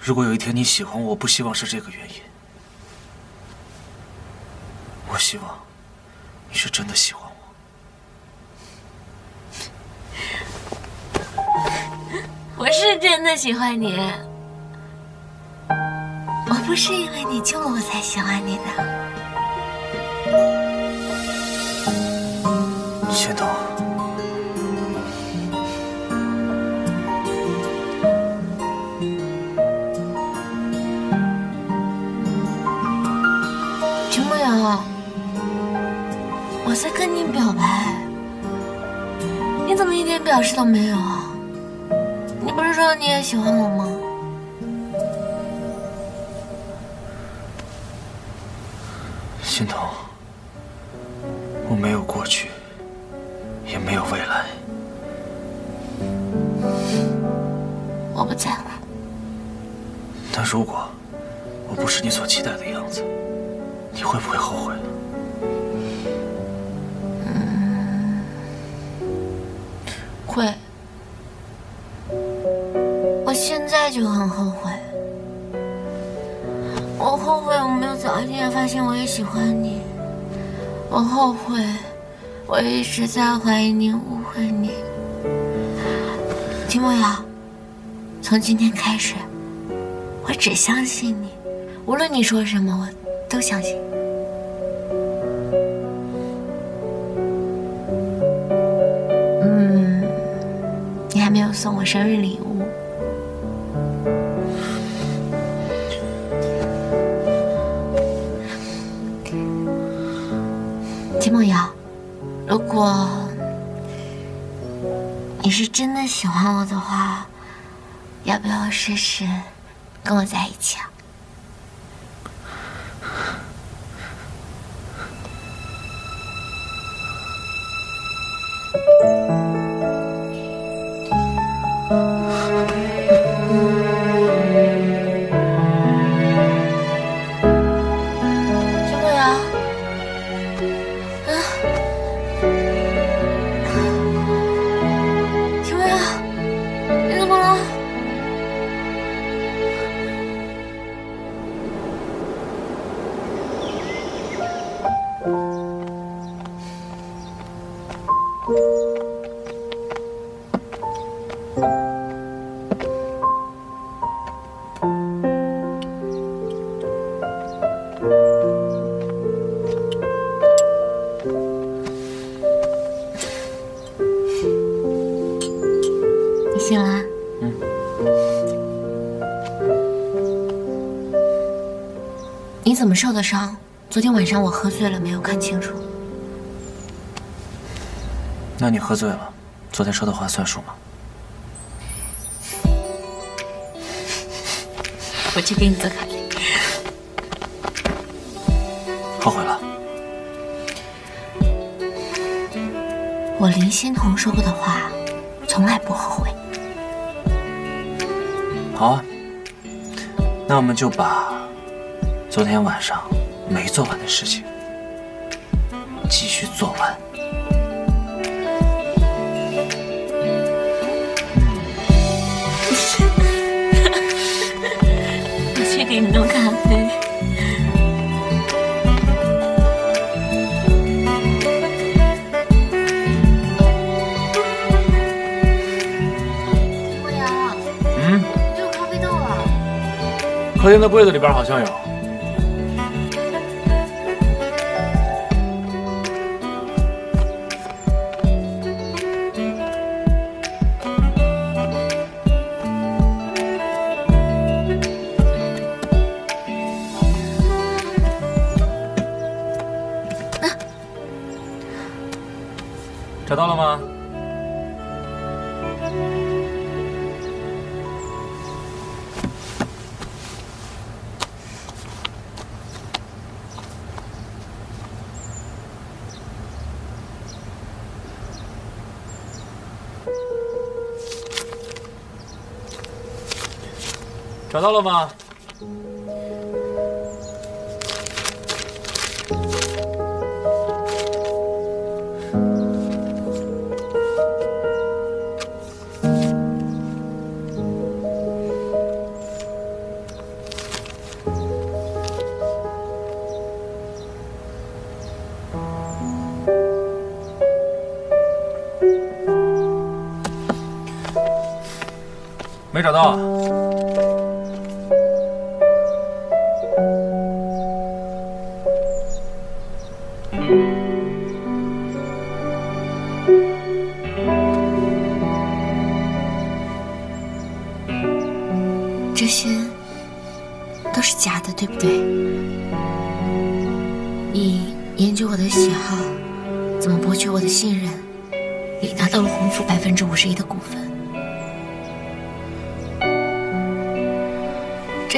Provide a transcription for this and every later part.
如果有一天你喜欢我，我不希望是这个原因。我希望你是真的喜欢我。我是真的喜欢你，我不是因为你救了我才喜欢你的，心疼。在跟你表白，你怎么一点表示都没有？你不是说你也喜欢我吗？心疼，我没有过去，也没有未来。我不在乎。但如果我不是你所期待的样子，你会不会后悔？在就很后悔。我后悔我没有早一点发现我也喜欢你。我后悔，我一直在怀疑你、误会你。秦梦瑶，从今天开始，我只相信你，无论你说什么，我都相信。嗯，你还没有送我生日礼物，如果你是真的喜欢我的话，要不要试试跟我在一起啊？怎么受的伤？昨天晚上我喝醉了，没有看清楚。那你喝醉了，昨天说的话算数吗？我去给你做咖啡。后悔了。我林欣彤说过的话，从来不后悔。好啊，那我们就把。昨天晚上没做完的事情，继续做完。我去给你弄咖啡。嗯，这有咖啡豆啊。客厅的柜子里边好像有。找到了吗？找到了吗？没找到。这些都是假的，对不对？你研究我的喜好，怎么博取我的信任？你拿到了洪府百分之五十一的股份，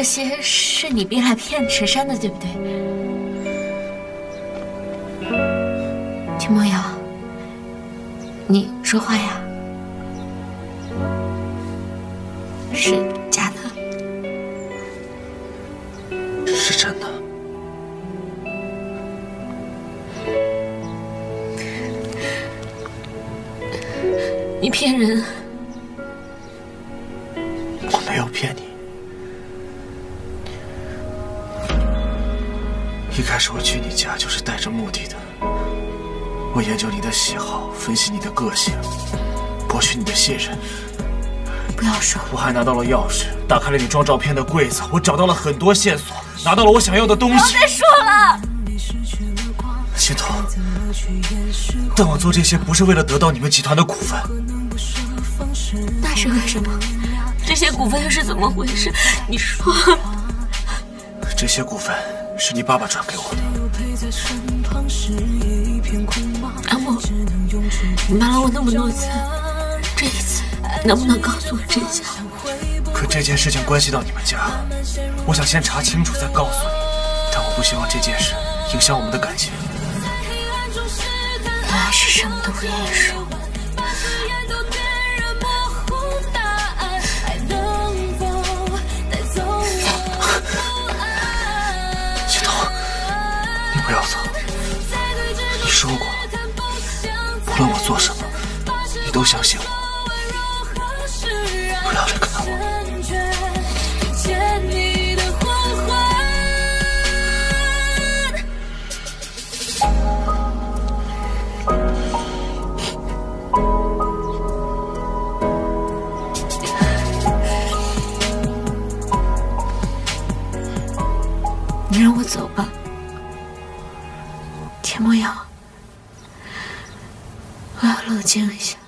这些是你编来骗池山的，对不对？秦梦瑶，你说话呀！是假的。是真的。你骗人！一开始我去你家就是带着目的的，我研究你的喜好，分析你的个性，博取你的信任。不要说了，我还拿到了钥匙，打开了你装照片的柜子，我找到了很多线索，拿到了我想要的东西。别说了！心痛，但我做这些不是为了得到你们集团的股份，那是为什么？这些股份又是怎么回事？你说，这些股份是你爸爸转给我的。阿木，你瞒了我那么多次，这一次能不能告诉我真相？可这件事情关系到你们家，我想先查清楚再告诉你，但我不希望这件事影响我们的感情。你还是什么都不愿意说。说过，不论我做什么，你都相信我，不要离开我。你让我走吧，田梦瑶，我要冷静一下。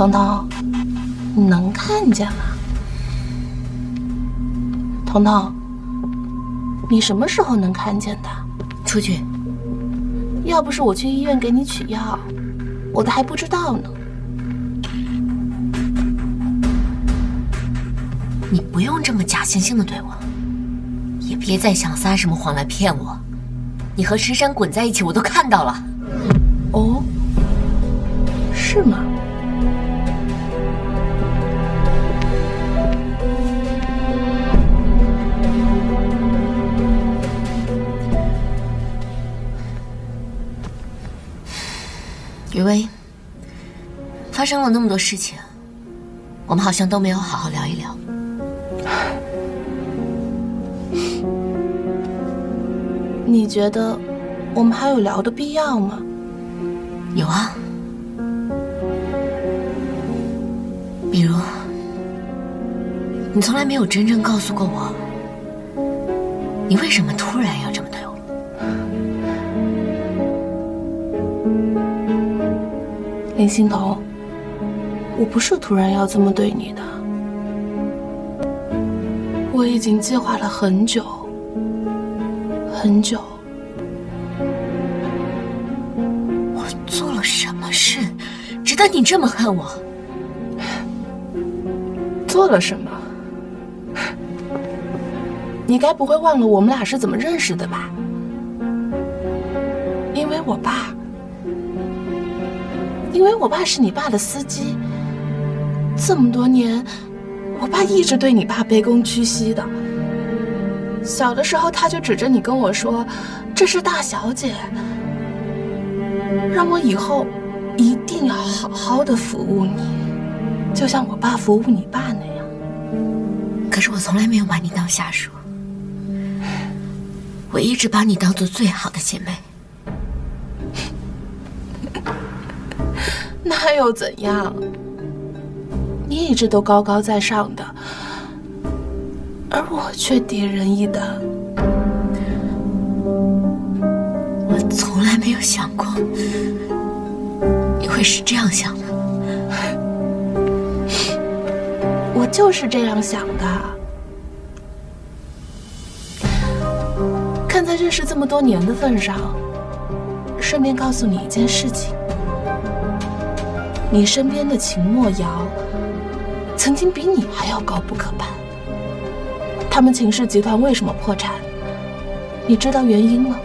彤彤，你能看见吗？彤彤，你什么时候能看见的？出去，要不是我去医院给你取药，我都还不知道呢。你不用这么假惺惺的对我，也别再想撒什么谎来骗我。你和石山滚在一起，我都看到了。哦，是吗？雨薇，发生了那么多事情，我们好像都没有好好聊一聊。你觉得我们还有聊的必要吗？有啊，比如，你从来没有真正告诉过我，你为什么突然要林欣彤，我不是突然要这么对你的，我已经计划了很久，很久。我做了什么事，值得你这么恨我？做了什么？你该不会忘了我们俩是怎么认识的吧？因为我爸。因为我爸是你爸的司机，这么多年，我爸一直对你爸卑躬屈膝的。小的时候，他就指着你跟我说：“这是大小姐，让我以后一定要好好的服务你，就像我爸服务你爸那样。”可是我从来没有把你当下属，我一直把你当做最好的姐妹。那又怎样？你一直都高高在上的，而我却低人一等。我从来没有想过你会是这样想的。我就是这样想的。看在认识这么多年的份上，顺便告诉你一件事情。你身边的秦墨瑶，曾经比你还要高不可攀。他们秦氏集团为什么破产？你知道原因吗？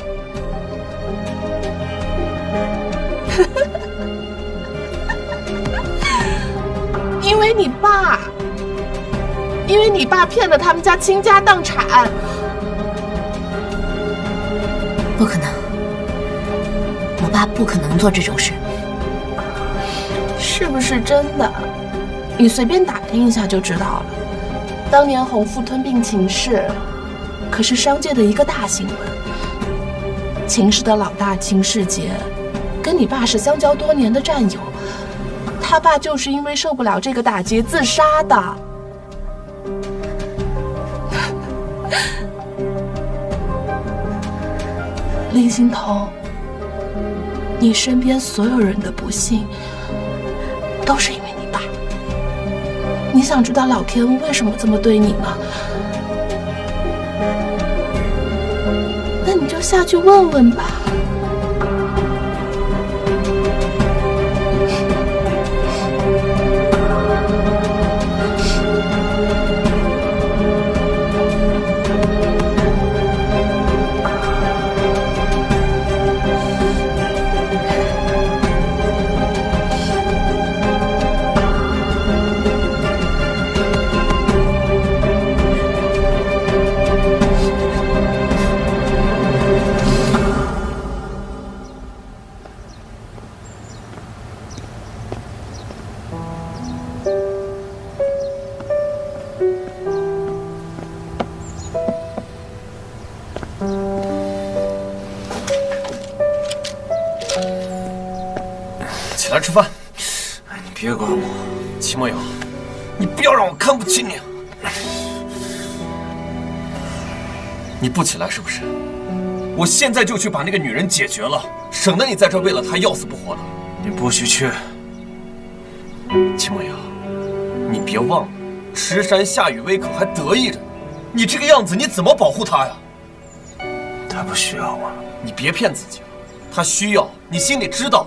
因为你爸，因为你爸骗了他们家倾家荡产。不可能，我爸不可能做这种事。是不是真的？你随便打听一下就知道了。当年洪富吞并秦氏，可是商界的一个大新闻。秦氏的老大秦世杰，跟你爸是相交多年的战友，他爸就是因为受不了这个打击自杀的。林欣彤，你身边所有人的不幸。都是因为你爸。你想知道老天为什么这么对你吗？那你就下去问问吧。看不起你。你不起来是不是？我现在就去把那个女人解决了，省得你在这为了她要死不活的。你不许去。秦梦瑶，你别忘了，池山夏雨薇可还得意着呢。你这个样子，你怎么保护她呀？她不需要我。你别骗自己了，她需要，你心里知道。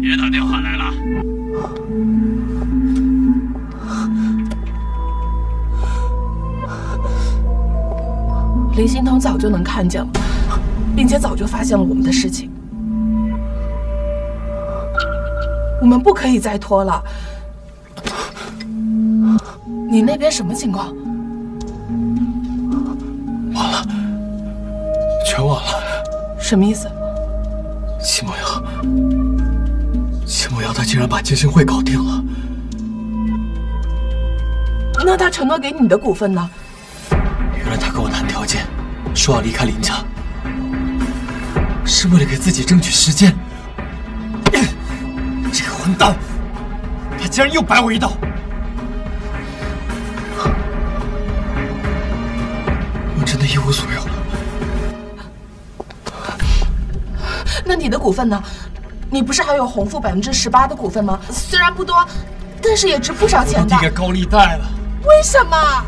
别打电话来了。林欣彤早就能看见了，并且早就发现了我们的事情。我们不可以再拖了。你那边什么情况？完了，全完了。什么意思？齐梦瑶，齐梦瑶，她竟然把金星会搞定了。那他承诺给你的股份呢？原来他跟我谈条件，说要离开林家，是为了给自己争取时间。这个混蛋，他竟然又摆我一道！我真的一无所有了。那你的股份呢？你不是还有红富百分之十八的股份吗？虽然不多，但是也值不少钱的。我递给高利贷了。为什么？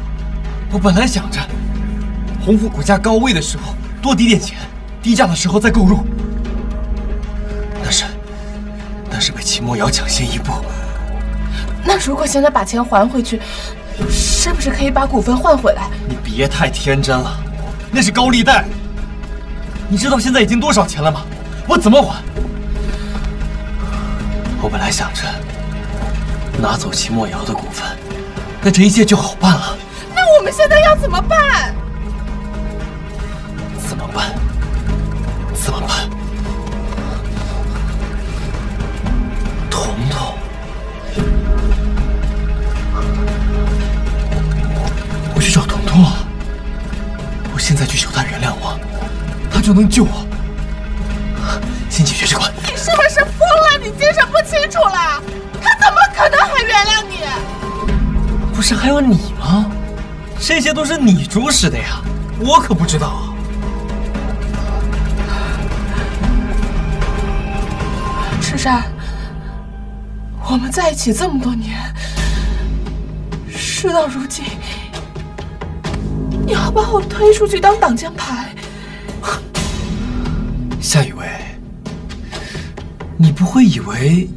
我本来想着，红富股价高位的时候多抵点钱，低价的时候再购入。但是，但是被秦墨瑶抢先一步。那如果现在把钱还回去，是不是可以把股份换回来？你别太天真了，那是高利贷。你知道现在已经多少钱了吗？我怎么还？我本来想着拿走秦墨瑶的股份。那这一切就好办了。那我们现在要怎么办？怎么办？怎么办？彤彤，我去找彤彤啊！我现在去求他原谅我，他就能救我。先解决这关。你是不是疯了？你精神不清楚了？他怎么可能还原谅你？不是还有你吗？这些都是你主使的呀，我可不知道啊。赤山，我们在一起这么多年，事到如今，你要把我推出去当挡箭牌？夏雨薇，你不会以为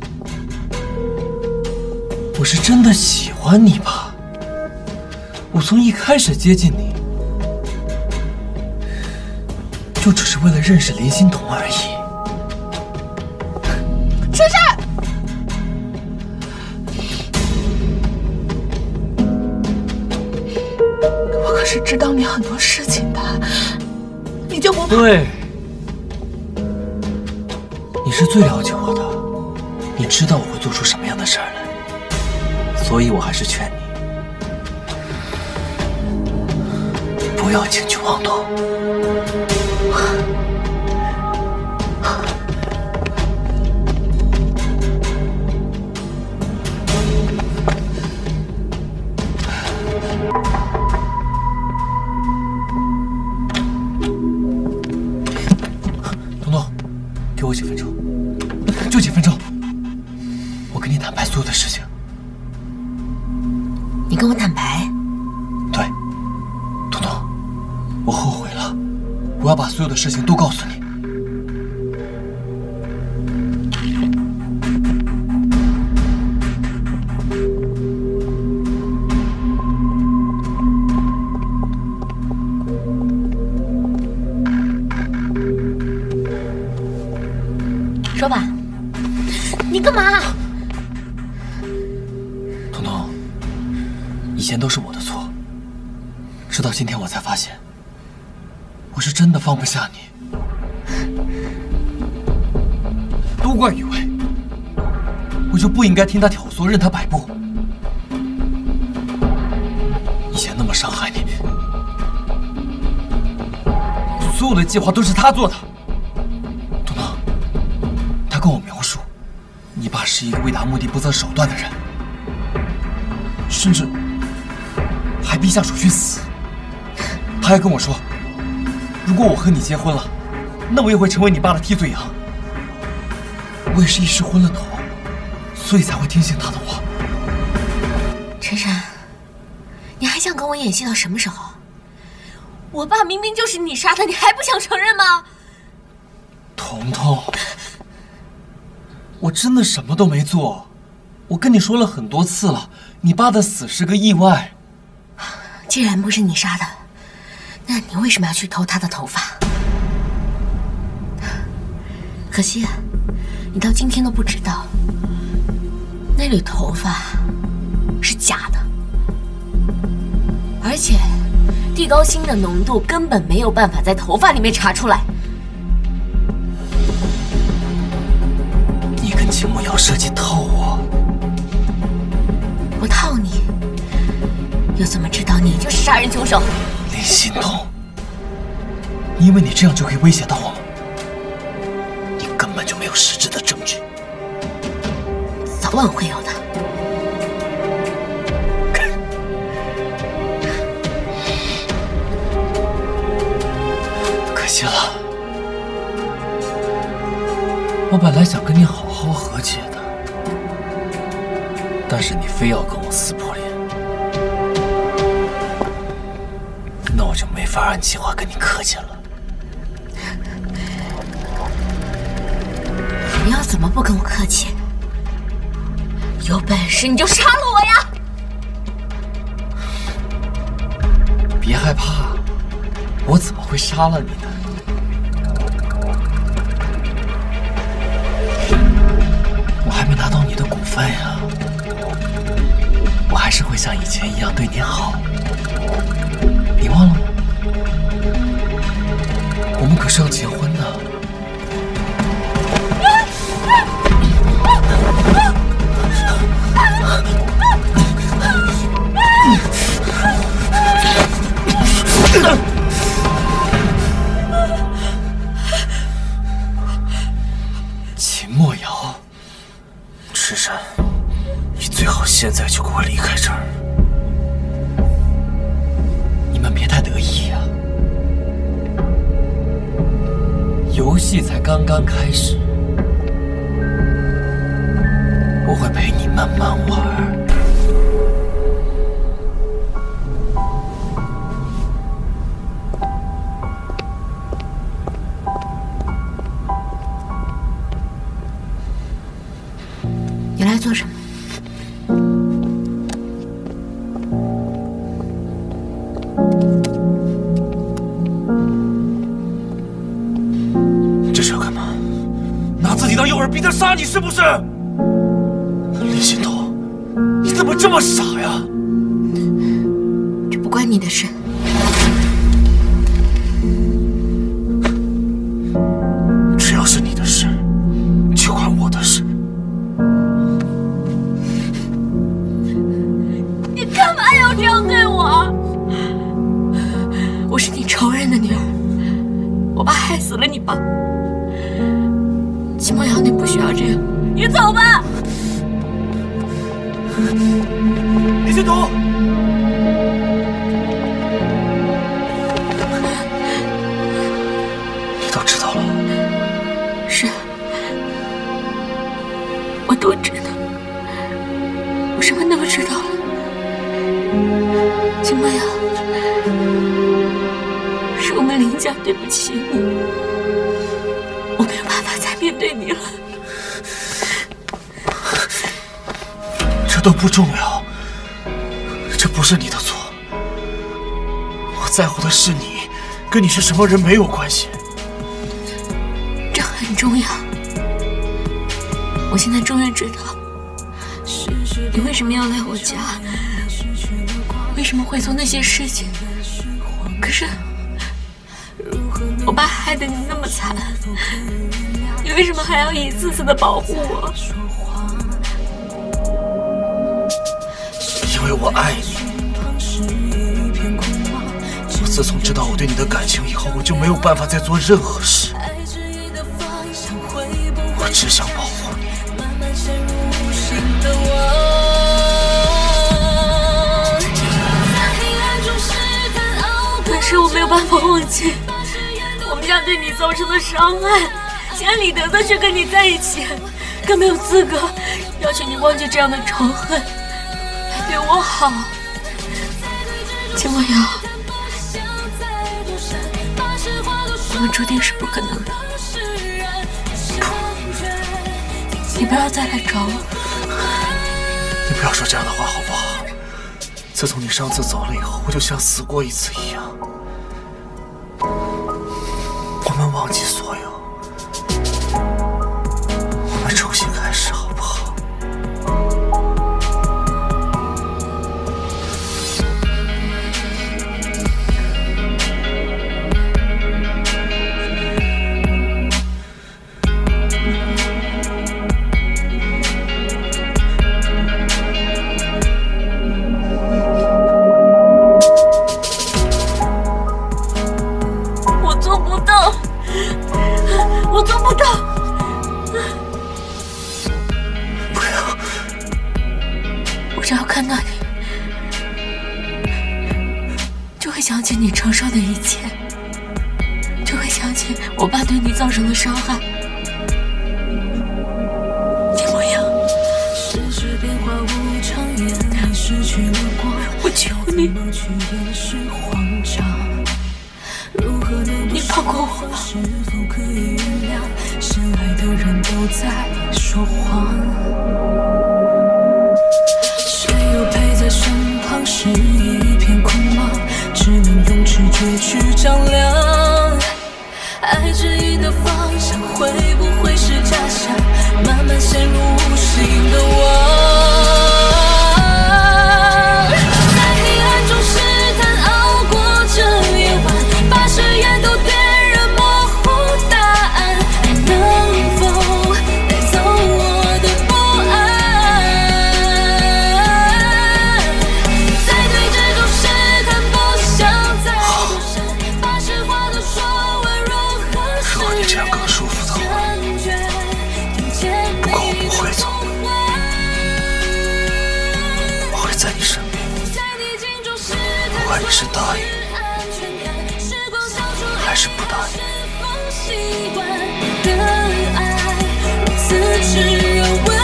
我是真的喜欢你吧？我从一开始接近你，就只是为了认识林欣彤而已。珊珊，我可是知道你很多事情的，你就不怕？对，你是最了解知道我会做出什么样的事儿来，所以我还是劝你。不要轻举妄动。直到今天我才发现。我是真的放不下你，都怪雨薇，我就不应该听她挑唆，任她摆布。以前那么伤害你，所有的计划都是她做的。彤彤，她跟我描述，你爸是一个为达目的不择手段的人，甚至还逼下属去死。他还跟我说。如果我和你结婚了，那我也会成为你爸的替罪羊。我也是一时昏了头，所以才会听信他的话。陈山，你还想跟我演戏到什么时候？我爸明明就是你杀的，你还不想承认吗？彤彤，我真的什么都没做。我跟你说了很多次了，你爸的死是个意外。既然不是你杀的。那你为什么要去偷他的头发？可惜啊，你到今天都不知道，那缕头发是假的。而且地高辛的浓度根本没有办法在头发里面查出来。你跟秦墨瑶设计套我，不套你，又怎么知道你就是杀人凶手？林心痛，你以为你这样就可以威胁到我吗？你根本就没有实质的证据，早晚会有的。可惜了，我本来想跟你好好和解的，但是你非要跟我撕我就没法按计划跟你客气了。你要怎么不跟我客气？有本事你就杀了我呀！别害怕，我怎么会杀了你呢？我还没拿到你的股份呀，我还是会像以前一样对你好。逼他杀你是不是？林欣彤，你怎么这么傻呀？这不关你的事。对不起你，我没有办法再面对你了。这都不重要。这不是你的错。我在乎的是你，跟你是什么人没有关系。这很重要。我现在终于知道，你为什么要来我家，为什么会做那些事情。可是，我爸害得你那么惨，你为什么还要一次次的保护我？因为我爱你。我自从知道我对你的感情以后，我就没有办法再做任何事。我只想保护你。可是我没有办法忘记家对你造成的伤害，心安理得的去跟你在一起，更没有资格要求你忘记这样的仇恨，来对我好。秦墨瑶，我们注定是不可能的。你不要再来找我，你不要说这样的话好不好？自从你上次走了以后，我就像死过一次一样。忘记所有，我求你，你放过我吧。谁又陪在身旁？是一片空茫，只能用直觉去丈量。爱指引的方向会不会是假象？慢慢陷入无形的网。不管你是答应。还是不答应的爱如此炽